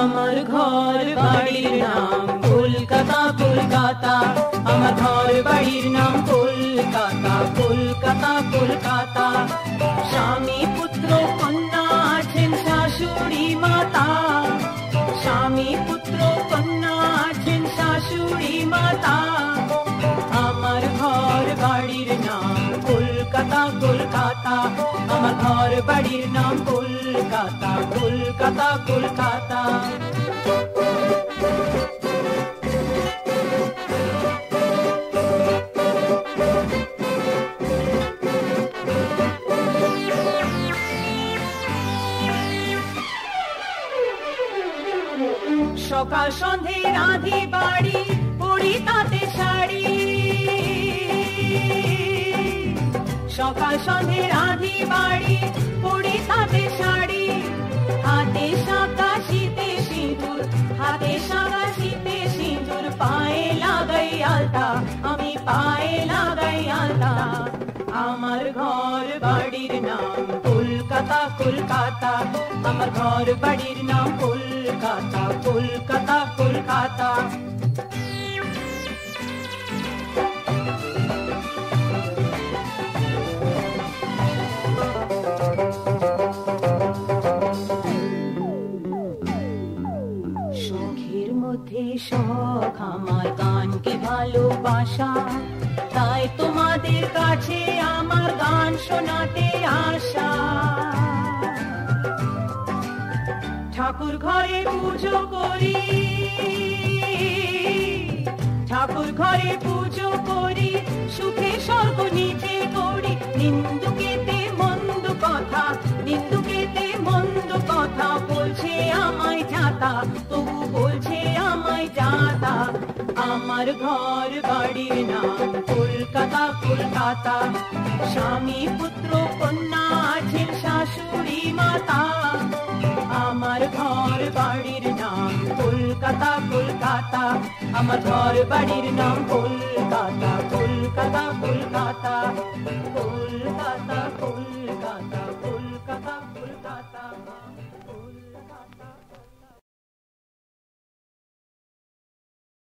আমার ঘর বাড়ির নাম কলকাতা কলকাতা। আমার ঘর বাড়ির নাম কলকাতা কলকাতা কলকাতা। স্বামী, পুত্র, কন্যা আছেন শাশুড়ি, মাতা। স্বামী, পুত্র, কন্যা আছেন শাশুড়ি, মাতা। আমার ঘর বাড়ির নাম কলকাতা কলকাতা। আমার ঘর বাড়ির নাম কলকাতা। কলকাতা কলকাতা সকাল সন্ধে রাধি বাড়ি পড়ি তাতে শাড়ি। সকাল সন্ধে রাধি বাড়ি আলতা, আমি পায়ে লাগাই আলতা। আমার ঘর বাড়ির নাম কলকাতা কলকাতা। আমার ঘর বাড়ির নাম কলকাতা কলকাতা কলকাতা। মধ্যে শখ, আমার গানকে ভালোবাসা। তাই তোমাদের কাছে আমার গান শোনাতে আসা ঠাকুর ঘরে পুজো করি, ঠাকুর ঘরে পুজো করি, সুখে স্বর্গ নিচে করি নিন্দুকেতে যাতা তবু বলছে আমায় যাতা আমার ঘর বাড়ির নাম কলকাতা কলকাতা। স্বামী পুত্র, কন্যা আছেন শাশুড়ি মাতা। আমার ঘর বাড়ির নাম কলকাতা কলকাতা। আমার ঘর বাড়ির নাম কলকাতা কলকাতা কলকাতা।